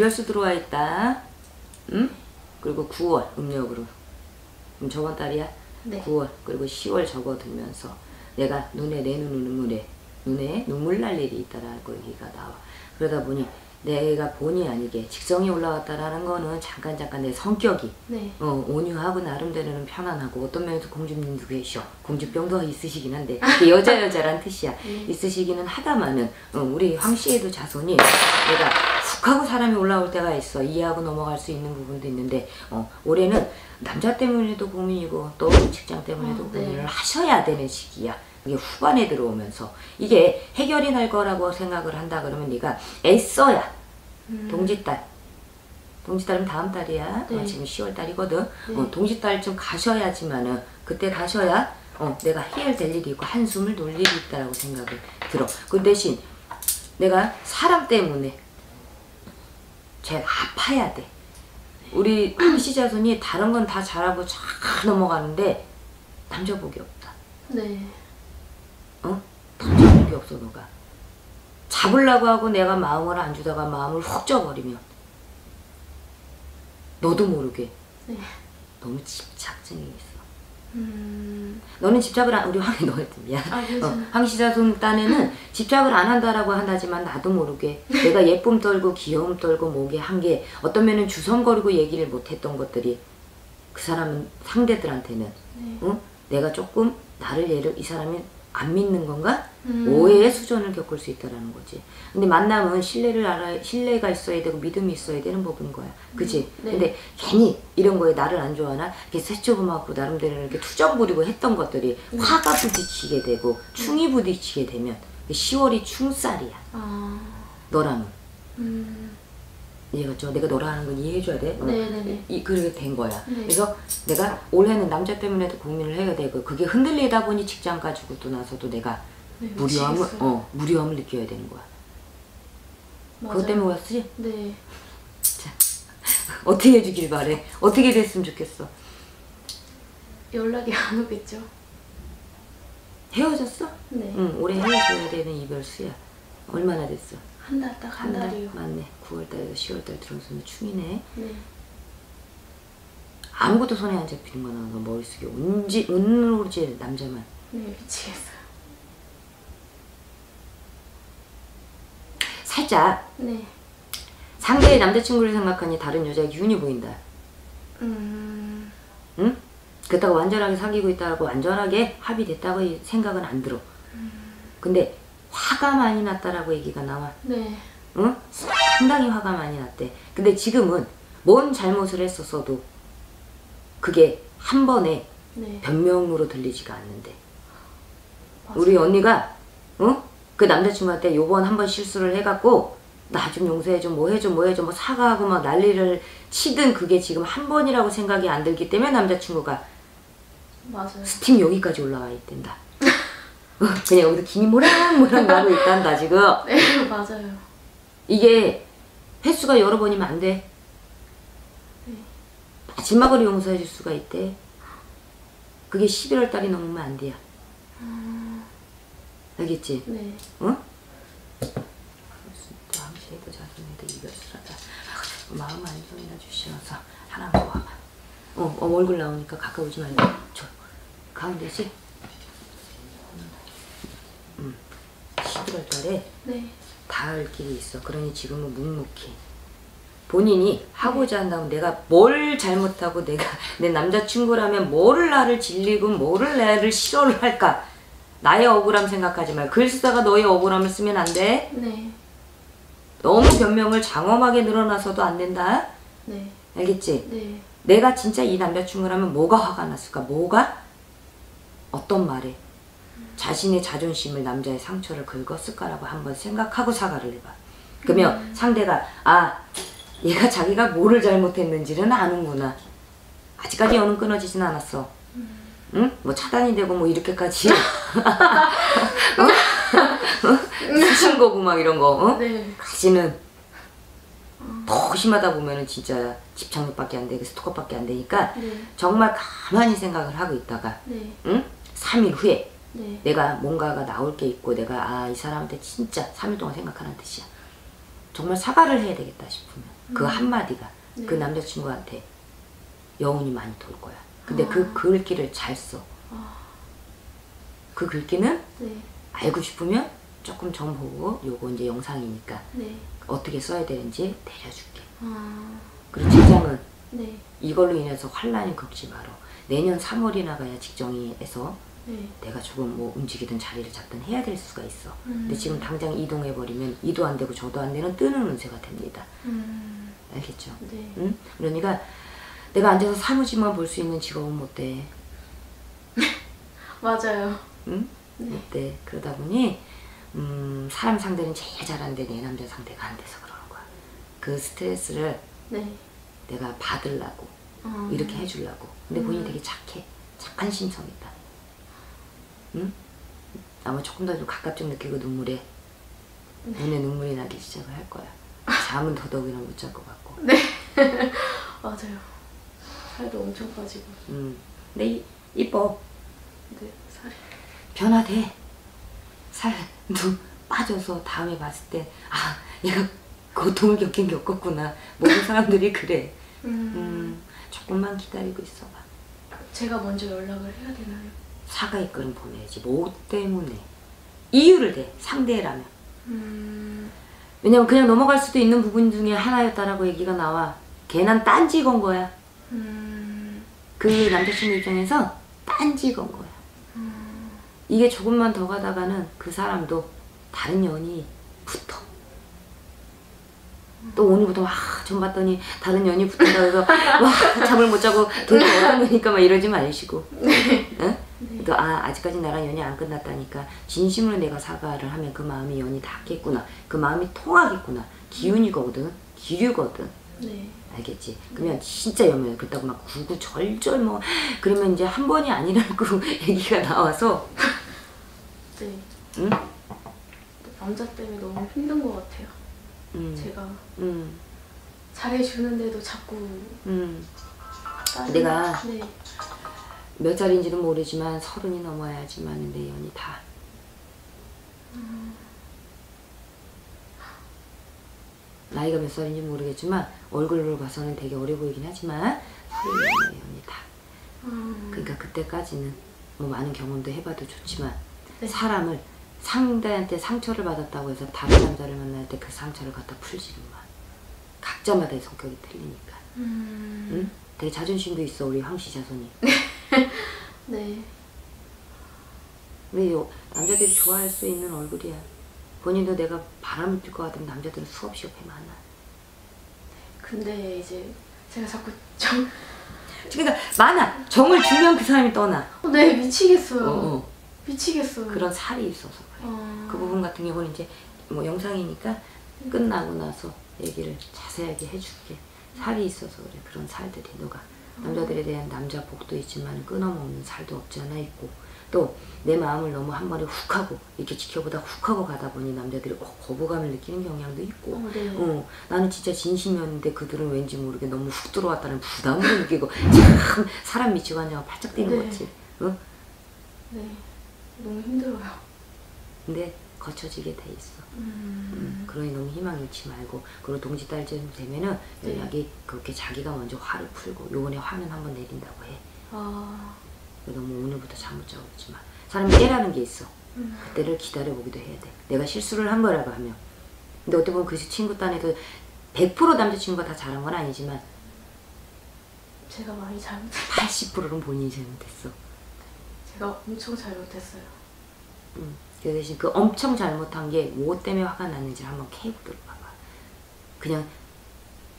열수 들어와 있다. 응? 그리고 9월 음력으로. 그럼 저번 달이야? 네. 9월 그리고 10월 접어들면서 내가 눈에 내 눈물에 눈에 눈물 날 일이 있다라고 얘기가 나와. 그러다 보니 내가 본의 아니게 직성이 올라왔다라는 거는 잠깐 잠깐 내 성격이 네. 어, 온유하고 나름대로는 편안하고 어떤 면에서 공주님도 계셔. 공주병도 있으시긴 한데 여자 여자란 뜻이야. 네. 있으시기는 하다마는 어, 우리 황 씨에도 자손이 내가 훅 하고 사람이 올라올 때가 있어. 이해하고 넘어갈 수 있는 부분도 있는데 어, 올해는 남자 때문에도 고민이고 또 직장 때문에도 어, 네. 고민을 하셔야 되는 시기야. 이게 후반에 들어오면서 이게 해결이 날 거라고 생각을 한다 그러면 네가 애써야 음. 동짓달 동짓달은 다음 달이야. 네. 어, 지금 10월 달이거든. 네. 어, 동짓달쯤 가셔야지만은 그때 가셔야 어, 내가 해결될 일이 있고 한숨을 놀 일이 있다라고 생각을 들어. 그 대신 내가 사람 때문에 제가 아파야 돼. 우리 황씨 자손이 다른 건 다 잘하고 잘 넘어가는데 남자복이 없다. 네. 어? 남자복이 없어 너가. 잡으려고 하고 내가 마음을 안 주다가 마음을 훅 쪄버리면 너도 모르게 네. 너무 집착증이 있어. 음. 너는 집착을 안 우리 황이 너한테 미안. 아, 괜찮아. 어, 황시자손 딴에는 집착을 안 한다라고 한다지만 나도 모르게 내가 예쁨 떨고 귀여움 떨고 목에 한 게 어떤 면은 주섬거리고 얘기를 못했던 것들이 그 사람은 상대들한테는 네. 응? 내가 조금 나를 얘를 이 사람이 안 믿는 건가 음. 오해의 수준을 겪을 수 있다라는 거지. 근데 만남은 신뢰를 알아 신뢰가 있어야 되고 믿음이 있어야 되는 법인 거야. 그치? 네. 근데 괜히 이런 거에 나를 안 좋아하나 이렇게 세조금하고 나름대로 이렇게 투정 부리고 했던 것들이 화가 부딪히게 되고 충이 부딪히게 되면 10월이 충살이야. 아. 너랑은. 음. 이해갔죠? 내가 너랑 하는 건 이해해줘야 돼. 어. 네네네. 이 그렇게 된 거야. 네. 그래서 내가 올해는 남자 때문에도 고민을 해야 되고 그게 흔들리다 보니 직장 가지고 또 나서도 내가 네, 무료함을 미치겠어요. 어 무료함을 느껴야 되는 거야. 그것 맞아요. 때문에 왔지? 네. 어떻게 해주길 바래. 어떻게 됐으면 좋겠어. 연락이 안 오겠죠? 헤어졌어? 네. 응, 올해 헤어져야 되는 이별수야. 얼마나 됐어? 한 달 딱한 달? 달이요. 맞네. 9월달에서 10월달 들어서는 충이네. 네. 아무것도 손에 안 잡히는 거나 너 머릿속에 운지 운오지 남자만. 네, 미치겠어요. 살짝 네. 상대의 남자친구를 생각하니 다른 여자에게 윤이 보인다. 음. 응? 그렇다고 완전하게 사귀고 있다고 완전하게 합의됐다고 이 생각은 안 들어. 근데 화가 많이 났다라고 얘기가 나와. 네. 응? 상당히 화가 많이 났대. 근데 지금은 뭔 잘못을 했었어도 그게 한 번에 네. 변명으로 들리지가 않는데. 맞아요. 우리 언니가 응? 그 남자친구한테 요번 한 번 실수를 해갖고 나 좀 용서해줘 뭐 해줘 뭐 해줘 뭐 사과하고 막 난리를 치든 그게 지금 한 번이라고 생각이 안 들기 때문에 남자친구가 맞아요. 스팀 여기까지 올라와 있댄다. 어, 그냥 여기서 김이 모락모락 나고 있단다 지금. 네, 맞아요. 이게 횟수가 여러 번이면 안 돼. 네. 마지막으로 용서해 줄 수가 있대. 그게 11월 달이 넘으면 안 돼요. 알겠지? 네. 응? 또 암시해도 자손해도 이별수라다. 마음 안정이나 주시어서 하나 더 와봐. 어, 어, 얼굴 나오니까 가까우지 말고. 저 가운데지? 음. 11월 달에 네. 닿을 길이 있어. 그러니 지금은 묵묵히. 본인이 하고자 한다면 내가 뭘 잘못하고 내가 내 남자친구라면 뭐를 나를 질리고 뭐를 나를 싫어를 할까? 나의 억울함 생각하지 말고 글 쓰다가 너의 억울함을 쓰면 안 돼. 네. 너무 변명을 장엄하게 늘어나서도 안 된다. 네. 알겠지? 네. 내가 진짜 이 남자친구라면 뭐가 화가 났을까? 뭐가? 어떤 말에 자신의 자존심을 남자의 상처를 긁었을까라고 한번 생각하고 사과를 해봐. 그러면 상대가 아 얘가 자기가 뭐를 잘못했는지는 아는구나. 아직까지 연은 끊어지진 않았어. 응? 뭐 차단이 되고 뭐 이렇게까지 어? 수신 거고 막 이런 거. 어? 네. 가지는 더 심하다 보면은 진짜 집착력밖에 안 되고 스토커밖에 안 되니까 네. 정말 가만히 생각을 하고 있다가 네. 응? 3일 후에 네. 내가 뭔가가 나올 게 있고 내가 아 이 사람한테 진짜 3일 동안 생각하는 뜻이야. 정말 사과를 해야 되겠다 싶으면 그 음. 한마디가 네. 그 남자친구한테 여운이 많이 돌 거야. 근데 아. 그 글귀를 잘 써. 아, 그 글귀는 네. 알고 싶으면 조금 정 보고 요거 이제 영상이니까 네. 어떻게 써야 되는지 내려줄게. 아, 그리고 직장은 네. 이걸로 인해서 환란이 겪지 마라. 내년 3월이나 가야 직장에서 네. 내가 조금 뭐 움직이든 자리를 잡든 해야 될 수가 있어. 근데 음. 지금 당장 이동해 버리면 이도 안 되고 저도 안 되는 뜨는 운세가 됩니다. 음, 알겠죠? 네. 응? 그러니까 내가 앉아서 사무직만 볼 수 있는 직업은 못 돼. 맞아요. 응? 네. 못 돼. 그러다 보니 음, 사람 상대는 제일 잘하는데 내 남자 상대가 안 돼서 그러는 거야. 그 스트레스를 네. 내가 받으려고 어, 이렇게 해주려고. 근데 본인이 음. 되게 착해. 착한 심성이 있다. 응? 아마 조금 더좀 가깝게 느끼고 눈물에 네. 눈에 눈물이 나기 시작을 할 거야. 잠은 더더욱이나 못 잘 것 같고. 맞아요. 살도 엄청 빠지고. 음. 근데 이, 이뻐. 네. 살이. 변화돼. 살도 빠져서 다음에 봤을 때, 아, 얘가 고통을 겪긴 겪었구나. 모든 사람들이 그래. 음, 음, 조금만 기다리고 있어봐. 제가 먼저 연락을 해야 되나요? 사과의 끈 보내야지. 뭐 때문에. 이유를 대. 상대라면. 음, 왜냐면 그냥 넘어갈 수도 있는 부분 중에 하나였다라고 얘기가 나와. 걔는 딴지 건 거야. 음, 그 남자친구 입장에서 딴지 건 거야. 음, 이게 조금만 더 가다가는 그 사람도 다른 연이 붙어. 또 오늘부터 와, 전 봤더니 다른 연이 붙는다 그래서 와, 잠을 못 자고 되게 어려우니까 막 이러지 마시고. 또 아, 아직까지 나랑 연이 안 끝났다니까 진심으로 내가 사과를 하면 그 마음이 연이 닿겠구나. 그 마음이 통하겠구나. 기운이거든. 기류거든. 네. 알겠지? 그러면 진짜 연면 그렇다고 막 구구절절 뭐 그러면 이제 한 번이 아니라고 얘기가 나와서 네. 응? 남자 때문에 너무 힘든 것 같아요. 음, 제가 음, 잘해주는데도 자꾸 음. 내가 네. 몇 살인지는 모르지만 서른이 넘어야지만 내 연이 다. 나이가 몇 살인지 모르겠지만 얼굴로 봐서는 되게 어려 보이긴 하지만 서른이 넘어야 연이 다. 음, 그러니까 그때까지는 뭐 많은 경험도 해봐도 좋지만 네. 사람을 상대한테 상처를 받았다고 해서 다른 남자를 만날 때 그 상처를 갖다 풀지는 마. 각자마다의 성격이 틀리니까. 음, 응? 되게 자존심도 있어 우리 황씨 자손이. 네. 근데 요- 남자들이 좋아할 수 있는 얼굴이야. 본인도 내가 바람을 필 것 같으면 남자들은 수없이 옆에 많아. 근데 이제 제가 자꾸 정, 그러니까 많아. 정을 주면 그 사람이 떠나. 어, 네 미치겠어요. 어, 어. 미치겠어요. 그런 살이 있어서 그래. 어, 그 부분 같은 경우는 이제 뭐 영상이니까 끝나고 나서 얘기를 자세하게 해줄게. 살이 있어서 그래. 그런 살들이 너가 남자들에 대한 남자 복도 있지만 끊어먹는 살도 없지 않아 있고 또 내 마음을 너무 한 번에 훅 하고 이렇게 지켜보다 훅 하고 가다 보니 남자들이 어, 거부감을 느끼는 경향도 있고 어, 네. 어, 나는 진짜 진심이었는데 그들은 왠지 모르게 너무 훅 들어왔다는 부담을 느끼고 참 사람 미치고 앉아 팔짝 뛰는 네. 거지. 어? 네. 너무 힘들어요. 근데 거쳐지게 돼 있어. 음, 음, 그러니 너무 희망 잃지 말고 그리고 동지 딸쯤 되면은 네. 연락이 그렇게 자기가 먼저 화를 풀고 요번에 화는 한번 내린다고 해. 아, 너무 오늘부터 잠 못 자고 있지 마. 사람이 때라는 게 있어. 음, 그때를 기다려 보기도 해야 돼. 내가 실수를 한 거라고 하면. 근데 어떻게 보면 그 친구 딴에도 100% 남자친구가 다 잘한 건 아니지만 제가 많이 잘못, 80%는 본인이 잘못했어. 제가 엄청 잘못했어요. 음. 그 대신 그 엄청 잘못한 게 뭐 때문에 화가 났는지를 한번 캐고 들어봐봐. 그냥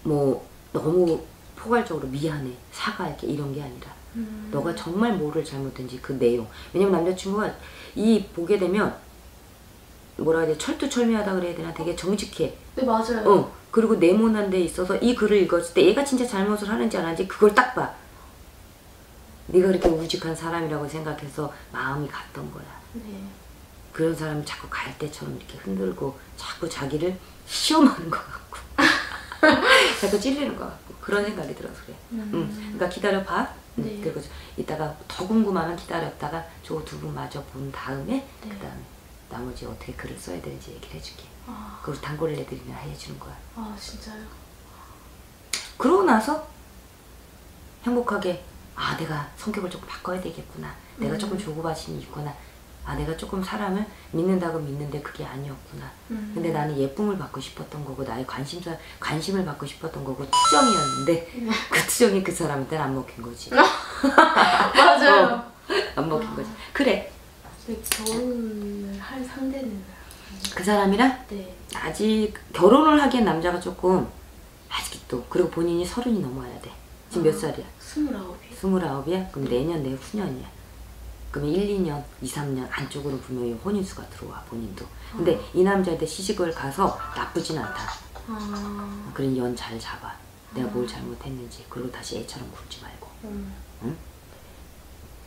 뭐 너무 포괄적으로 미안해, 사과할게 이런 게 아니라 음, 너가 정말 뭐를 잘못했는지 그 내용. 왜냐면 남자친구가 이 보게 되면 뭐라 해야 돼 철두철미하다 그래야 되나 되게 정직해. 네 맞아요. 어 그리고 네모난 데 있어서 이 글을 읽었을 때 얘가 진짜 잘못을 하는지 안 하는지 그걸 딱 봐. 네가 그렇게 우직한 사람이라고 생각해서 마음이 갔던 거야. 네. 그런 사람이 자꾸 갈대처럼 이렇게 흔들고 자꾸 자기를 시험하는 것 같고 자꾸 찔리는 것 같고 그런 생각이 들어서 그래. 음, 응. 그러니까 기다려봐. 응. 네. 그리고 이따가 더 궁금하면 기다렸다가 저 두 분 마저 본 다음에 네. 그 다음에 나머지 어떻게 글을 써야 되는지 얘기를 해줄게. 아, 그리고 단골 애들이나 해주는 거야. 아 진짜요? 그러고 나서 행복하게 아 내가 성격을 조금 바꿔야 되겠구나. 내가 음. 조금 조급하심이 있구나. 아 내가 조금 사람을 믿는다고 믿는데 그게 아니었구나. 음. 근데 나는 예쁨을 받고 싶었던 거고 나의 관심사 관심을 받고 싶었던 거고 투정이었는데 그 투정이 그 사람한테는 안 먹힌 거지. 맞아요. 안 먹힌 아. 거지. 그래. 결혼을 할 상대는 그 사람이랑 네. 아직 결혼을 하기엔 남자가 조금 아직도 그리고 본인이 서른이 넘어야 돼. 지금 몇 아. 살이야? 스물아홉이요. 스물아홉이야? 그럼 내년 내 후년이야. 그러면 1, 2년, 2, 3년 안쪽으로 분명히 혼인수가 들어와 본인도. 근데 이 남자한테 시집을 가서 나쁘진 않다. 아. 그런 연 잘 잡아. 내가 뭘 잘못했는지 그리고 다시 애처럼 굴지 말고. 음. 응?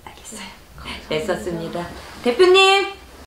알겠어요. 감사합니다. 네, 애썼습니다. 대표님